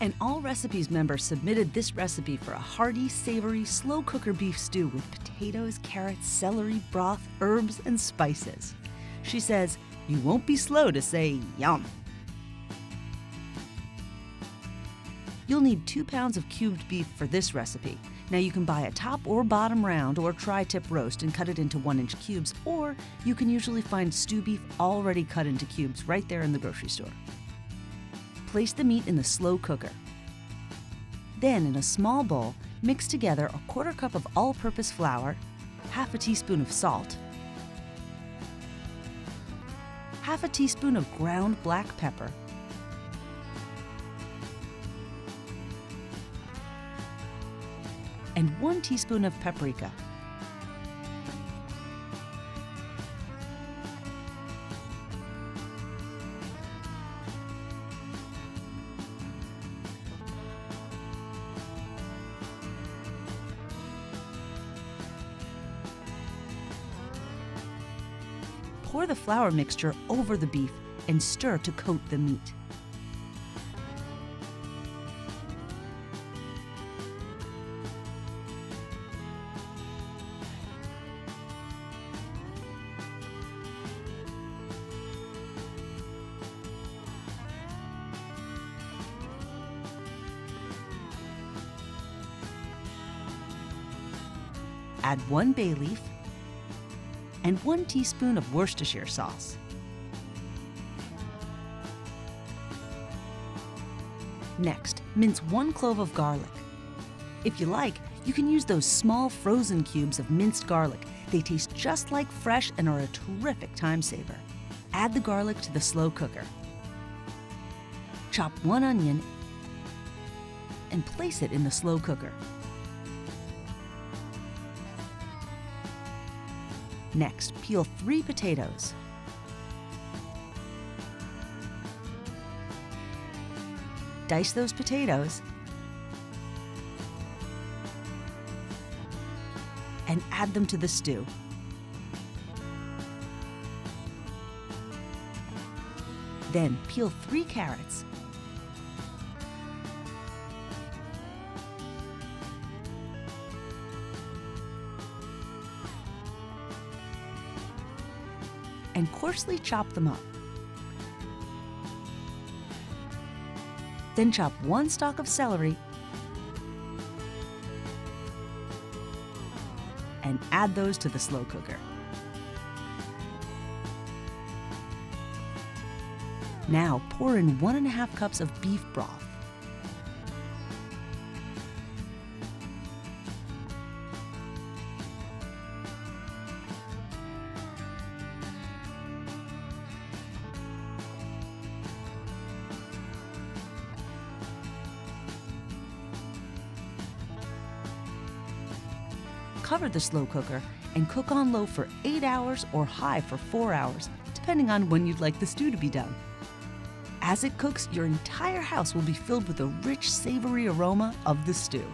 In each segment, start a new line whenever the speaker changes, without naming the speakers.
An Allrecipes member submitted this recipe for a hearty, savory, slow cooker beef stew with potatoes, carrots, celery, broth, herbs, and spices. She says, You won't be slow to say yum. You'll need two pounds of cubed beef for this recipe. Now you can buy a top or bottom round or tri-tip roast and cut it into one inch cubes, or you can usually find stew beef already cut into cubes right there in the grocery store. Place the meat in the slow cooker. Then in a small bowl, mix together a quarter cup of all-purpose flour, half a teaspoon of salt, half a teaspoon of ground black pepper, and 1 teaspoon of paprika. Pour the flour mixture over the beef and stir to coat the meat. Add one bay leaf and one teaspoon of Worcestershire sauce. Next, mince one clove of garlic. If you like, you can use those small frozen cubes of minced garlic. They taste just like fresh and are a terrific time saver. Add the garlic to the slow cooker. Chop one onion and place it in the slow cooker. Next, peel three potatoes. Dice those potatoes and add them to the stew. Then peel three carrots. And coarsely chop them up. Then chop one stalk of celery and add those to the slow cooker. Now pour in one and a half cups of beef broth. Cover the slow cooker and cook on low for 8 hours or high for 4 hours, depending on when you'd like the stew to be done. As it cooks, your entire house will be filled with the rich, savory aroma of the stew.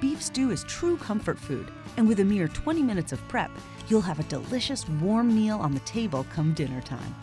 Beef stew is true comfort food, and with a mere 20 minutes of prep, you'll have a delicious warm meal on the table come dinner time.